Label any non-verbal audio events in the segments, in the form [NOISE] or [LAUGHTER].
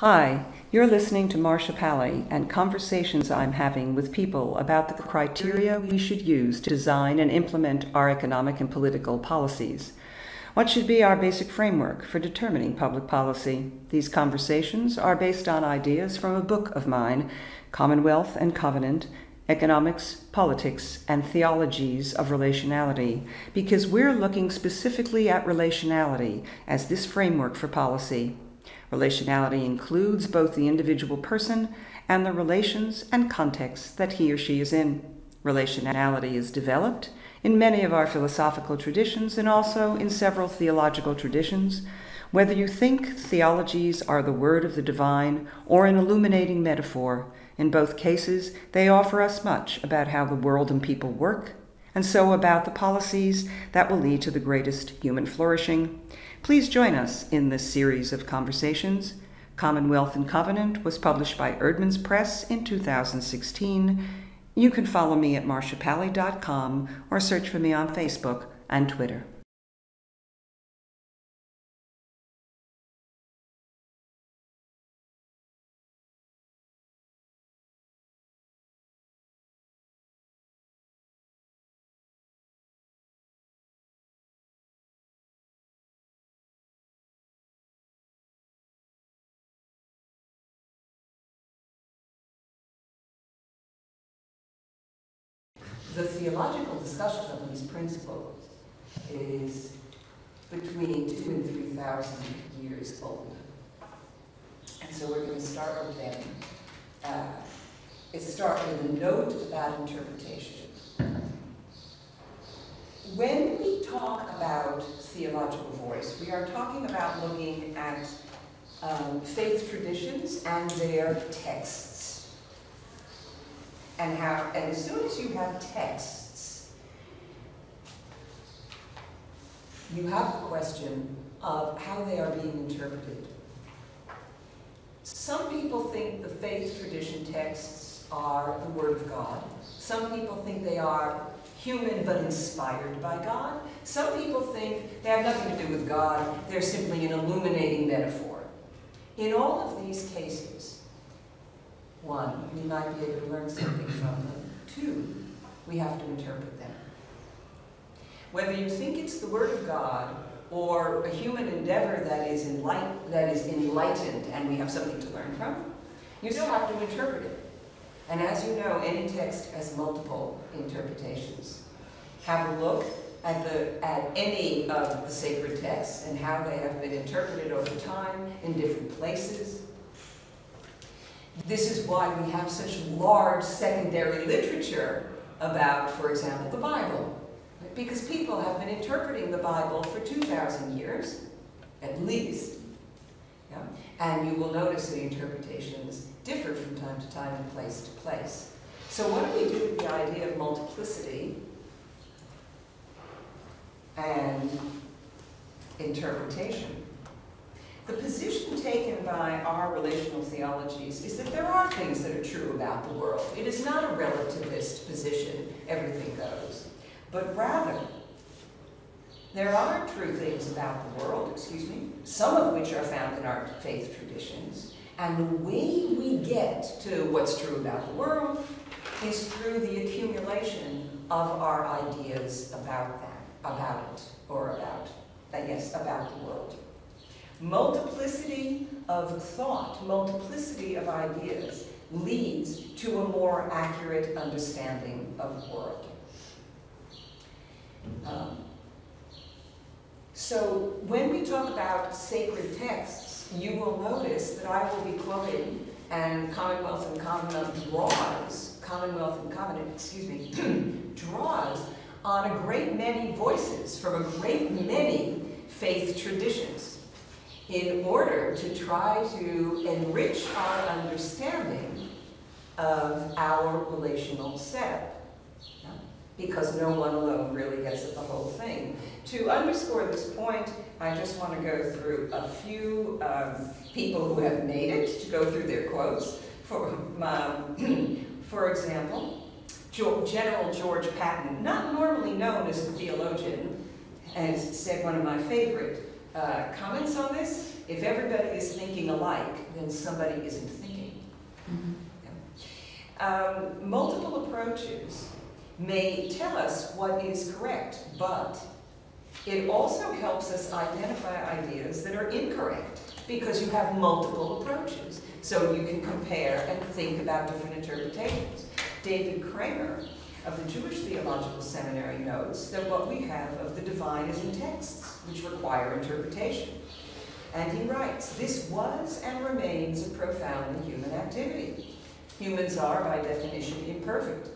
Hi, you're listening to Marcia Pally and conversations I'm having with people about the criteria we should use to design and implement our economic and political policies. What should be our basic framework for determining public policy? These conversations are based on ideas from a book of mine, Commonwealth and Covenant Economics, Politics, and Theologies of Relationality, because we're looking specifically at relationality as this framework for policy. Relationality includes both the individual person and the relations and contexts that he or she is in. Relationality is developed in many of our philosophical traditions and also in several theological traditions. Whether you think theologies are the word of the divine or an illuminating metaphor, in both cases they offer us much about how the world and people work, and so about the policies that will lead to the greatest human flourishing. Please join us in this series of conversations. Commonwealth and Covenant was published by Eerdmans Press in 2016. You can follow me at marciapally.com or search for me on Facebook and Twitter. The theological discussion of these principles is between two and three thousand years old. And so we're going to start with them. Uh, it starts with a note about interpretation. When we talk about theological voice, we are talking about looking at um, faith traditions and their texts and and as soon as you have texts, you have the question of how they are being interpreted. Some people think the faith tradition texts are the Word of God. Some people think they are human but inspired by God. Some people think they have nothing to do with God, they're simply an illuminating metaphor. In all of these cases, one, we might be able to learn something from them. Two, we have to interpret them. Whether you think it's the Word of God or a human endeavor that is, enlight- that is enlightened and we have something to learn from, you still have to interpret it. And as you know, any text has multiple interpretations. Have a look at, the, at any of the sacred texts and how they have been interpreted over time in different places, this is why we have such large secondary literature about, for example, the Bible. Because people have been interpreting the Bible for 2,000 years, at least. Yeah? And you will notice the interpretations differ from time to time and place to place. So what do we do with the idea of multiplicity and interpretation? The position taken by our relational theologies is that there are things that are true about the world. It is not a relativist position, everything goes, but rather, there are true things about the world, excuse me, some of which are found in our faith traditions, and the way we get to what's true about the world is through the accumulation of our ideas about that, about it, or about, I guess, about the world multiplicity of thought, multiplicity of ideas leads to a more accurate understanding of the world. Um, so when we talk about sacred texts, you will notice that I will be quoting, and Commonwealth and Covenant draws, Commonwealth and Covenant, excuse me, [CLEARS THROAT] draws on a great many voices from a great many faith traditions in order to try to enrich our understanding of our relational setup. Because no one alone really gets at the whole thing. To underscore this point, I just want to go through a few um, people who have made it, to go through their quotes. For, um, [CLEARS THROAT] for example, General George Patton, not normally known as a theologian, has said one of my favorite uh, comments on this If everybody is thinking alike, then somebody isn't thinking. Um, multiple approaches may tell us what is correct, but it also helps us identify ideas that are incorrect because you have multiple approaches. So you can compare and think about different interpretations. David Kraemer of the Jewish Theological Seminary notes that what we have of the divine is in texts, which require interpretation. And he writes, this was and remains a profoundly human activity. Humans are, by definition, imperfect.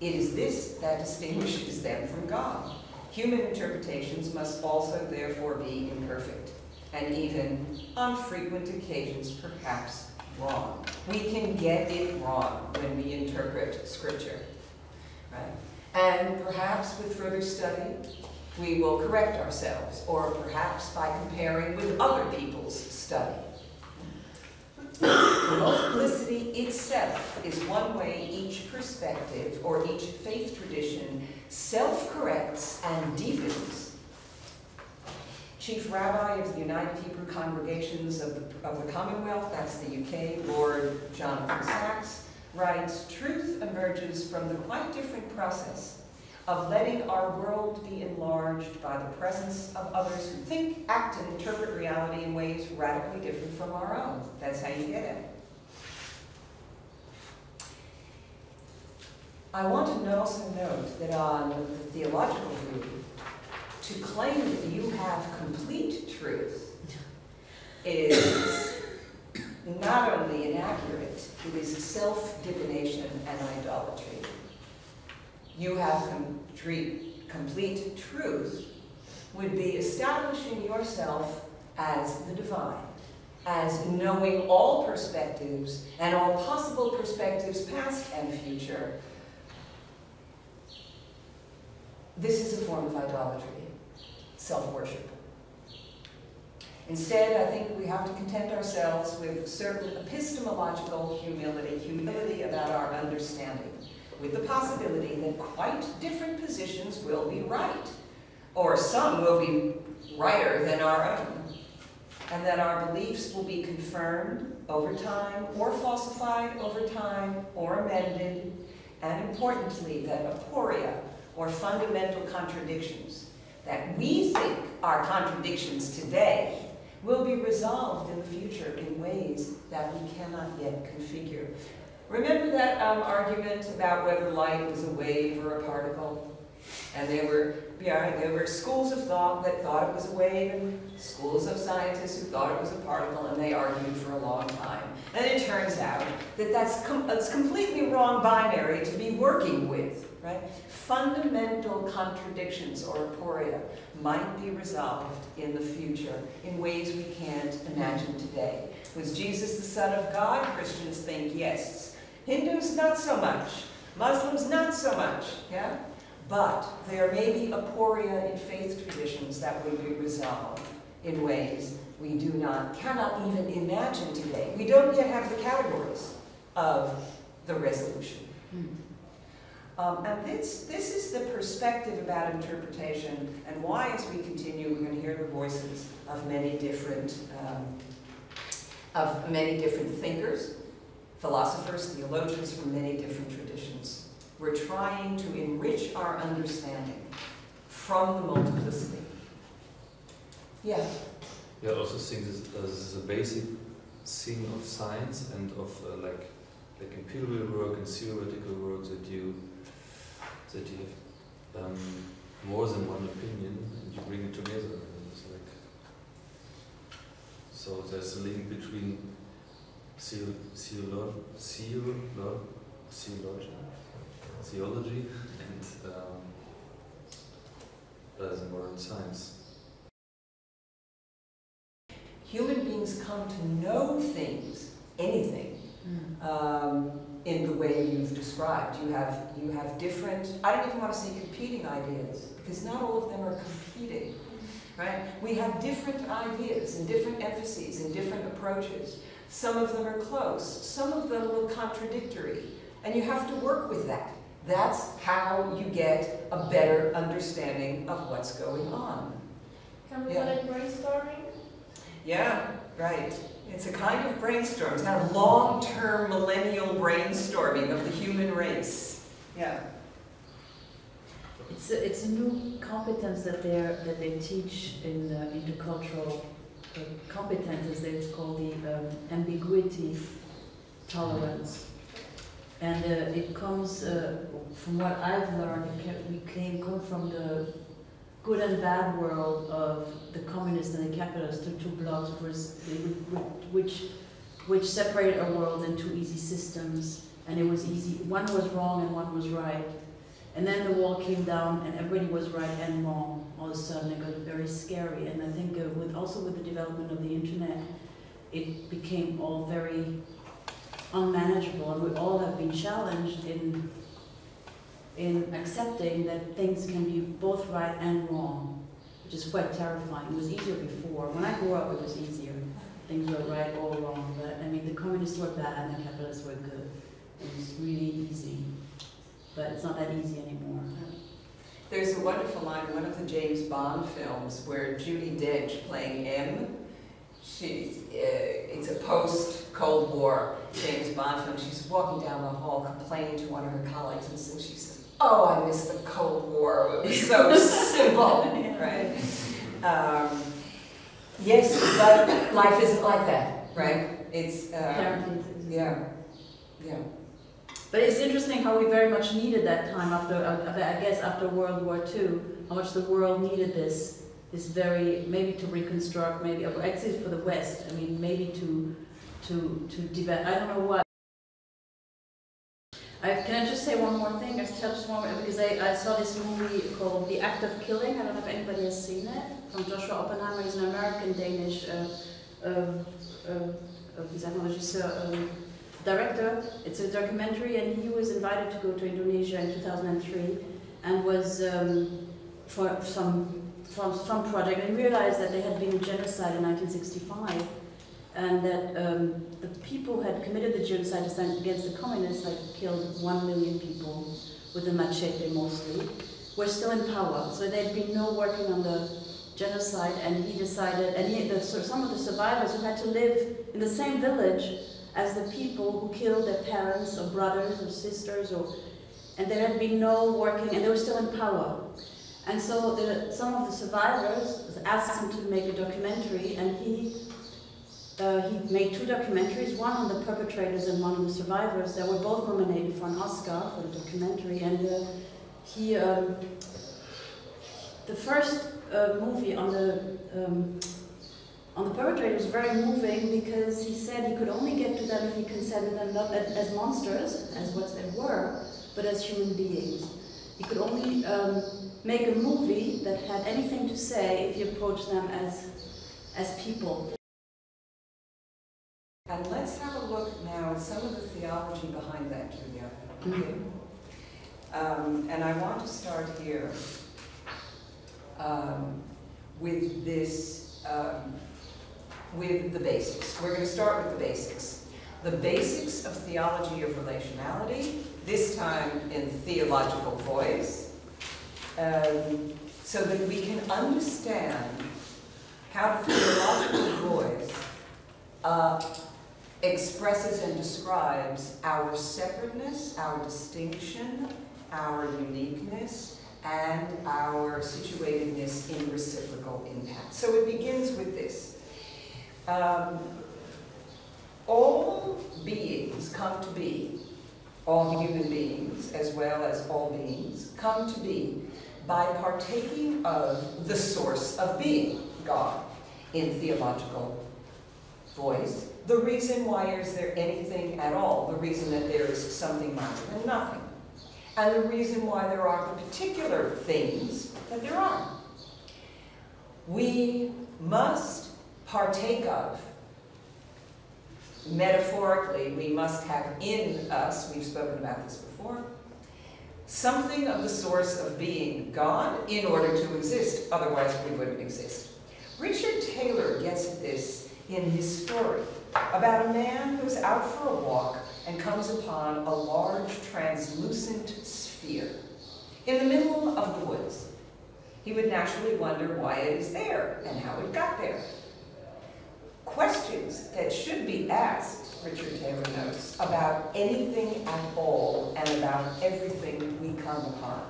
It is this that distinguishes them from God. Human interpretations must also therefore be imperfect, and even, on frequent occasions, perhaps wrong. We can get it wrong when we interpret Scripture, right? And perhaps with further study, we will correct ourselves, or perhaps by comparing with other people's study. Multiplicity itself is one way each perspective or each faith tradition self-corrects and deepens. Chief Rabbi of the United Hebrew Congregations of the, of the Commonwealth, that's the UK, Lord Jonathan Sacks, writes, truth emerges from the quite different process of letting our world be enlarged by the presence of others who think, act, and interpret reality in ways radically different from our own. That's how you get it. I want to also note that on the theological view, to claim that you have complete truth is not only inaccurate, it is self-divination and idolatry. You have complete, complete truth would be establishing yourself as the divine, as knowing all perspectives and all possible perspectives past and future. This is a form of idolatry, self-worship. Instead, I think we have to content ourselves with certain epistemological humility, humility about our understanding, with the possibility that quite different positions will be right, or some will be righter than our own, and that our beliefs will be confirmed over time, or falsified over time, or amended, and importantly, that aporia, or fundamental contradictions, that we think are contradictions today, will be resolved in the future in ways that we cannot yet configure. Remember that um, argument about whether light was a wave or a particle? And there were, yeah, there were schools of thought that thought it was a wave, and schools of scientists who thought it was a particle, and they argued for a long time. And it turns out that that's com it's completely wrong binary to be working with, right? Fundamental contradictions or aporia might be resolved in the future in ways we can't imagine today. Was Jesus the Son of God? Christians think yes. Hindus, not so much. Muslims, not so much, yeah? But there may be aporia in faith traditions that will be resolved in ways we do not, cannot even imagine today. We don't yet have the categories of the resolution. Hmm. Um, and this, this is the perspective about interpretation and why as we continue we're going to hear the voices of many different, um, of many different thinkers, philosophers, theologians from many different traditions. We're trying to enrich our understanding from the multiplicity. Yeah. Yeah, I also think this, this is a basic thing of science and of uh, like like empirical work and theoretical work that you that you have um, more than one opinion and you bring it together. And it's like so there's a link between theo theolo theolo theology theology and um, uh, the modern science. Human beings come to know things, anything, um, in the way you've described. You have, you have different, I don't even want to say competing ideas, because not all of them are competing, right? We have different ideas and different emphases and different approaches. Some of them are close, some of them look contradictory, and you have to work with that. That's how you get a better understanding of what's going on. Can we Yeah. call it brainstorming? Yeah, Right. It's a kind of brainstorm. It's kind of long-term millennial brainstorming of the human race. Yeah. It's a, it's a new competence that they that they teach in the intercultural uh, competences. It's called the um, ambiguity tolerance, and uh, it comes uh, from what I've learned. It came, we came come from the good and bad world of the communists and the capitalists, the two blocks, which which separated our world into easy systems, and it was easy. One was wrong and one was right and then the wall came down and everybody was right and wrong. All of a sudden it got very scary. And I think uh, with also with the development of the internet, it became all very unmanageable. And we all have been challenged in, in accepting that things can be both right and wrong, which is quite terrifying. It was easier before. When I grew up, it was easier. Things were right or wrong. But I mean, the communists were bad and the capitalists were good. It was really easy but it's not that easy anymore. There's a wonderful line in one of the James Bond films where Judi Dench playing M, she's, uh, it's a post-Cold War James Bond film. She's walking down the hall complaining to one of her colleagues and she says, oh, I miss the Cold War. It was so [LAUGHS] simple, right? Um, yes, but life isn't like that, right? It's, uh, yeah, yeah. But it's interesting how we very much needed that time after, I guess, after World War II, how much the world needed this, this very, maybe to reconstruct, maybe, actually for the West, I mean, maybe to, to, to develop, I don't know what. I, can I just say one more thing? I touched one more, because I, I saw this movie called The Act of Killing. I don't know if anybody has seen it. From Joshua Oppenheimer. He's an American Danish. Uh, uh, uh, uh, director. It's a documentary, and he was invited to go to Indonesia in 2003 and was um, for some from some project and realized that there had been a genocide in 1965 and that um, the people who had committed the genocide against the communists had killed one million people with a machete mostly were still in power so there'd been no working on the genocide and he decided and he, the, some of the survivors who had to live in the same village as the people who killed their parents or brothers or sisters or and there had been no working and they were still in power. And so the, some of the survivors asked him to make a documentary and he uh, he made two documentaries, one on the perpetrators and one on the survivors that were both nominated for an Oscar for the documentary and uh, he um, the first uh, movie on the um, on the perpetrator was very moving because he said he could only get to them if he considered them not as monsters, as what they were, but as human beings. He could only um, make a movie that had anything to say if he approached them as, as people. And let's have a look now some of the theology behind that, Julia. Um, and I want to start here um, with this um, with the basics. We're going to start with the basics. The basics of theology of relationality, this time in theological voice, um, so that we can understand how the theological voice uh, expresses and describes our separateness, our distinction, our uniqueness, and our situatedness in reciprocal impact. So it begins with this. Um, all beings come to be, all human beings as well as all beings, come to be by partaking of the source of being, God, in theological voice. The reason why is there anything at all, the reason that there is something larger than nothing, and the reason why there are the particular things that there are. We must partake of. Metaphorically, we must have in us, we've spoken about this before, something of the source of being God in order to exist, otherwise we wouldn't exist. Richard Taylor gets this in his story about a man who's out for a walk and comes upon a large translucent sphere in the middle of the woods. He would naturally wonder why it is there and how it got there. questions that should be asked, Richard Taylor notes, about anything at all and about everything we come upon.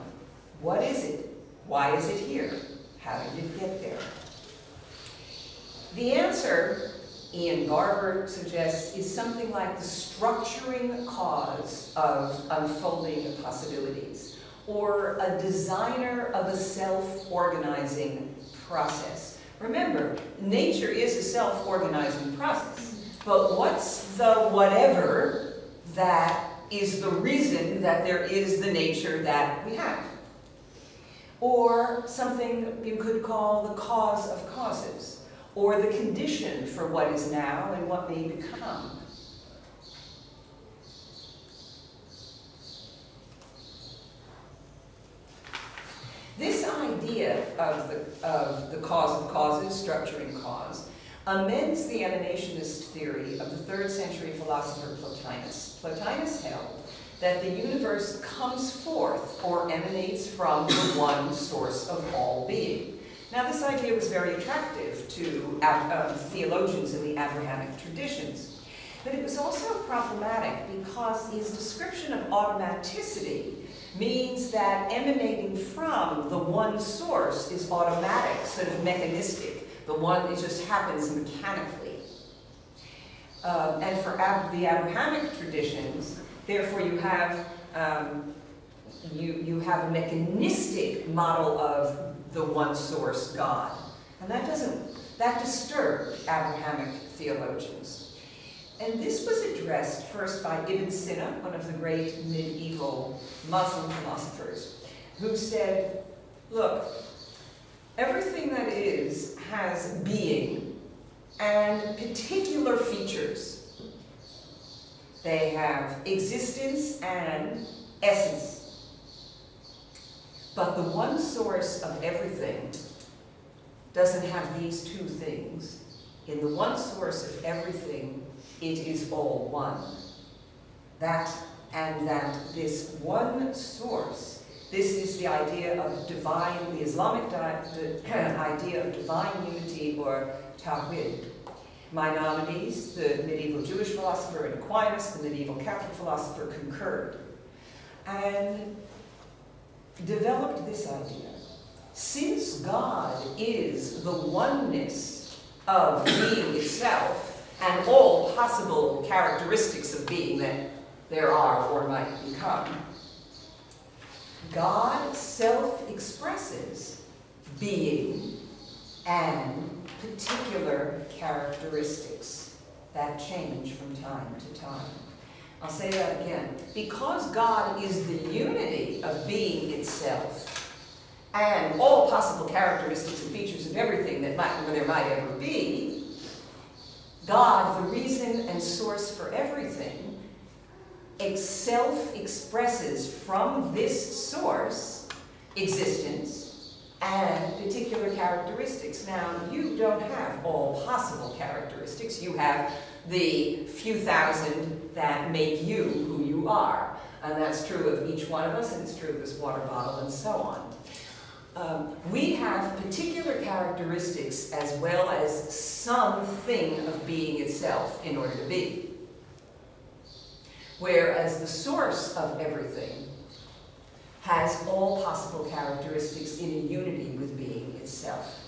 What is it? Why is it here? How did it get there? The answer, Ian Barbour suggests, is something like the structuring cause of unfolding possibilities, or a designer of a self-organizing process. Remember, nature is a self-organizing process, but what's the whatever that is the reason that there is the nature that we have? Or something you could call the cause of causes, or the condition for what is now and what may become. This idea of the, of the cause of causes, structuring cause, amends the emanationist theory of the third century philosopher Plotinus. Plotinus held that the universe comes forth or emanates from the one source of all being. Now, this idea was very attractive to uh, theologians in the Abrahamic traditions, but it was also problematic because his description of automaticity means that emanating from the one source is automatic, sort of mechanistic. The one, it just happens mechanically. Uh, and for Ab the Abrahamic traditions, therefore you have, um, you, you have a mechanistic model of the one source God. And that doesn't, that disturbed Abrahamic theologians. And this was addressed first by Ibn Sina, one of the great medieval Muslim philosophers, who said, look, everything that is has being and particular features. They have existence and essence. But the one source of everything doesn't have these two things. In the one source of everything, it is all one. That and that this one source, this is the idea of divine, the Islamic [CLEARS THROAT] idea of divine unity or tawhid. Maimonides, the medieval Jewish philosopher, and Aquinas, the medieval Catholic philosopher, concurred and developed this idea. Since God is the oneness of being itself, and all possible characteristics of being that there are or might become. God self-expresses being and particular characteristics that change from time to time. I'll say that again. Because God is the unity of being itself and all possible characteristics and features of everything that might, there might ever be, God, the reason and source for everything, self expresses from this source existence and particular characteristics. Now, you don't have all possible characteristics. You have the few thousand that make you who you are. And that's true of each one of us, and it's true of this water bottle, and so on um, we have particular characteristics as well as something of being itself in order to be. Whereas the source of everything has all possible characteristics in a unity with being itself.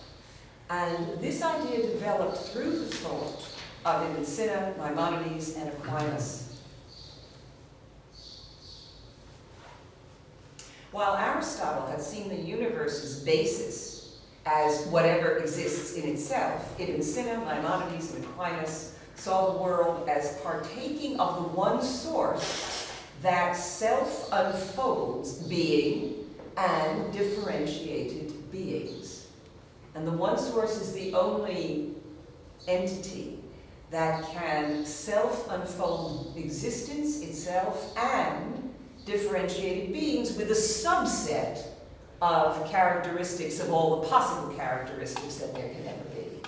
And this idea developed through the thought of Ibn Sina, Maimonides, and Aquinas While Aristotle had seen the universe's basis as whatever exists in itself, Ibn Sina, Maimonides, and Aquinas saw the world as partaking of the one source that self-unfolds being and differentiated beings. And the one source is the only entity that can self-unfold existence itself and differentiated beings with a subset of characteristics of all the possible characteristics that there can ever be.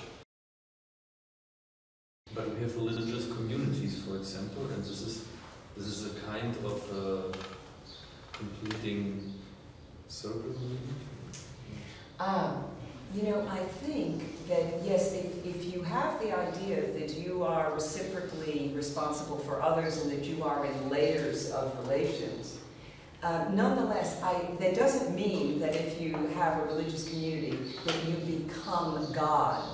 But we have religious communities, for example, and this is this is a kind of uh, completing circle. Um, You know, I think that, yes, if, if you have the idea that you are reciprocally responsible for others and that you are in layers of relations, uh, nonetheless, I, that doesn't mean that if you have a religious community that you become God,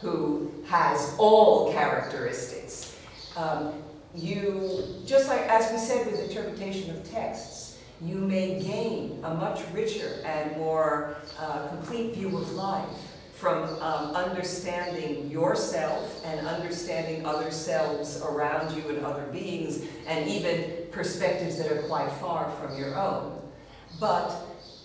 who has all characteristics. Um, you, just like as we said with interpretation of texts, you may gain a much richer and more uh, complete view of life from um, understanding yourself and understanding other selves around you and other beings, and even perspectives that are quite far from your own. But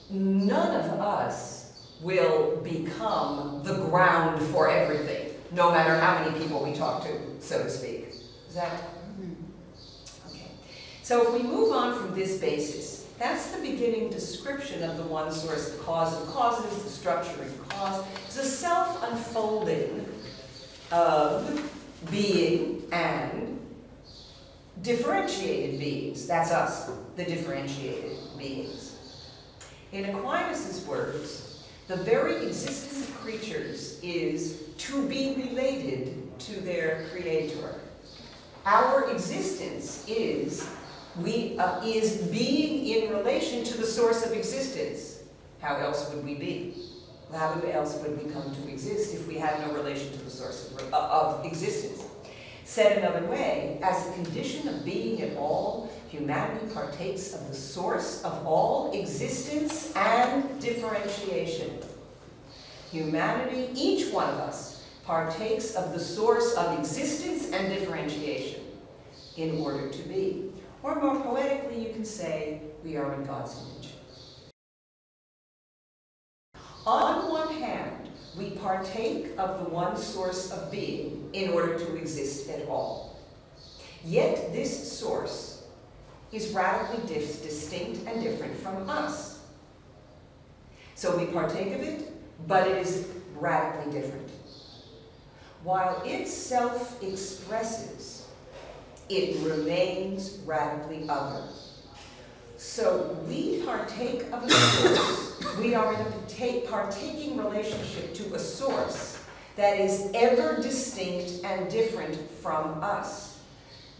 none of us will become the ground for everything, no matter how many people we talk to, so to speak. Is that Okay. So if we move on from this basis, that's the beginning description of the one source, the cause of causes, the structure of cause. It's a self-unfolding of being and differentiated beings. That's us, the differentiated beings. In Aquinas' words, the very existence of creatures is to be related to their creator. Our existence is we uh, is being in relation to the source of existence. How else would we be? How else would we come to exist if we had no relation to the source of, uh, of existence? Said another way, as a condition of being at all, humanity partakes of the source of all existence and differentiation. Humanity, each one of us, partakes of the source of existence and differentiation in order to be. Or more poetically, you can say, we are in God's image. On one hand, we partake of the one source of being in order to exist at all. Yet this source is radically dis distinct and different from us. So we partake of it, but it is radically different. While it self-expresses, it remains radically other. So we partake of a source. we are in a partaking relationship to a source that is ever distinct and different from us.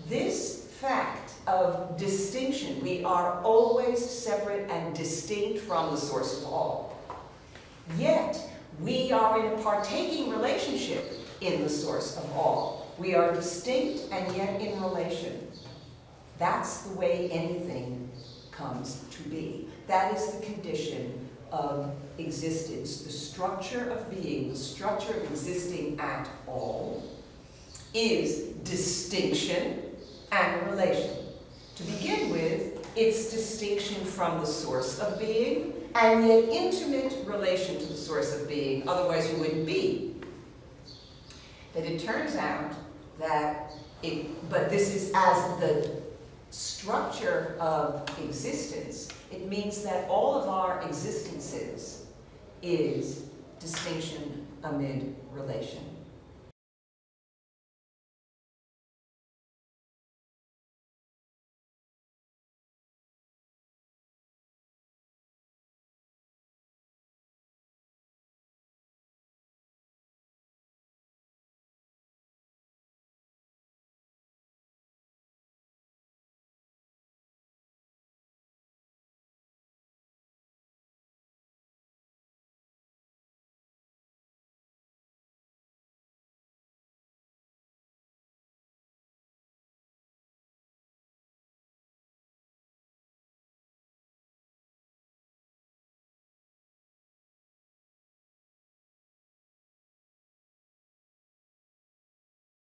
This fact of distinction, we are always separate and distinct from the source of all. Yet, we are in a partaking relationship in the source of all. We are distinct and yet in relation. That's the way anything comes to be. That is the condition of existence. The structure of being, the structure of existing at all, is distinction and relation. To begin with, it's distinction from the source of being, and yet intimate relation to the source of being, otherwise you wouldn't be. But it turns out that it, but this is as the structure of existence, it means that all of our existences is distinction amid relation.